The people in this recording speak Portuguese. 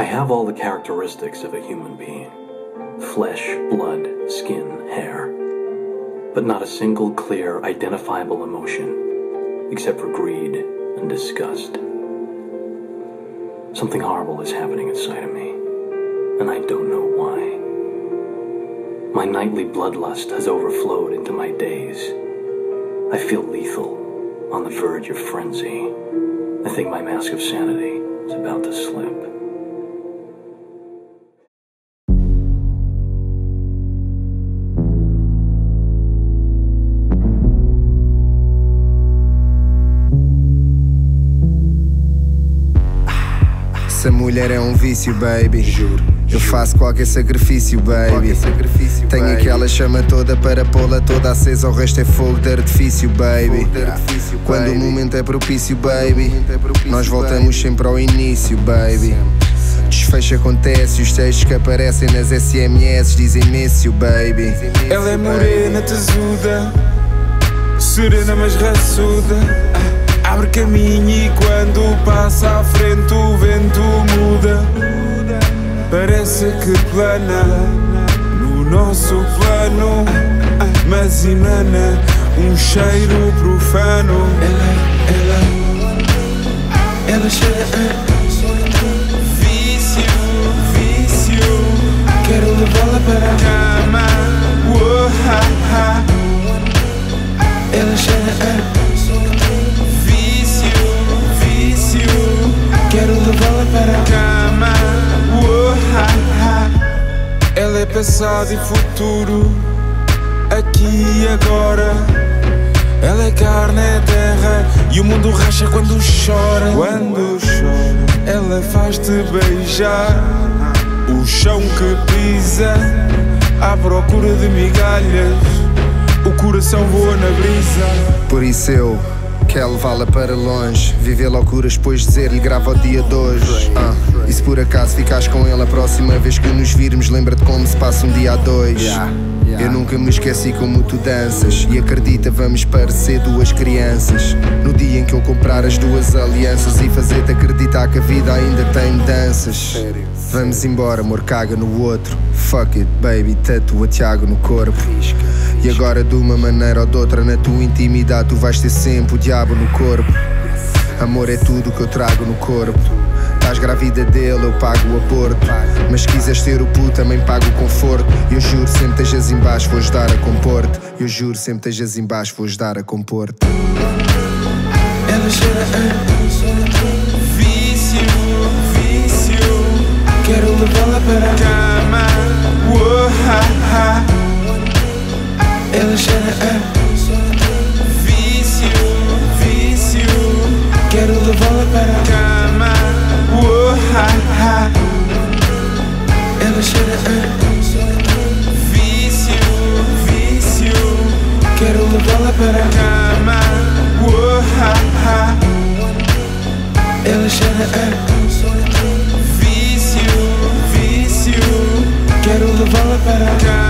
I have all the characteristics of a human being flesh, blood, skin, hair, but not a single clear, identifiable emotion except for greed and disgust. Something horrible is happening inside of me, and I don't know why. My nightly bloodlust has overflowed into my days. I feel lethal, on the verge of frenzy. I think my mask of sanity is about to slip. Essa mulher é um vício, baby. Juro. Eu faço qualquer sacrifício, baby. Sacrifício, Tenho baby. aquela chama toda para pô-la toda acesa, o resto é fogo de artifício, baby. De artifício, Quando baby. o momento é propício, baby. É propício, nós voltamos baby. sempre ao início, baby. Desfecho acontece, os textos que aparecem nas SMS dizem início, baby. Ela é morena, tesuda, serena, mas raçuda. Abre caminho e quando passa que plana no nosso plano, mas emana um cheiro profano. Ela, ela, ela cheira passado e futuro, aqui e agora. Ela é carne, é terra e o mundo racha quando chora. Quando chora, ela faz-te beijar o chão que pisa à procura de migalhas. O coração voa na brisa. Por isso eu Quer levá-la para longe, viver loucuras, depois dizer-lhe grava o dia de hoje. Ah, e se por acaso ficas com ele a próxima vez que nos virmos, lembra-te como se passa um dia a dois. Eu nunca me esqueci como tu danças. E acredita, vamos parecer duas crianças. No dia em que eu comprar as duas alianças E fazer-te acreditar que a vida ainda tem mudanças Vamos embora, amor, caga no outro. Fuck it, baby, tatua Tiago no corpo e agora de uma maneira ou de outra na tua intimidade tu vais ter sempre o diabo no corpo. Amor é tudo que eu trago no corpo. Estás grávida dele, eu pago o aborto. Mas se quiseres ter o puto, também pago o conforto. Eu juro, sempre estejas embaixo, vou ajudar a compor-te. Eu juro, sempre estejas embaixo, vou ajudar a compor-te. Ela cheira vício, vício. Quero levá-la para a cama. Oh, ha, ha. Ela cheira vício, vício. Quero levá-la para a cama. Oh, ha, ha. Ela cheira vício, vício. Quero levá-la para a cama.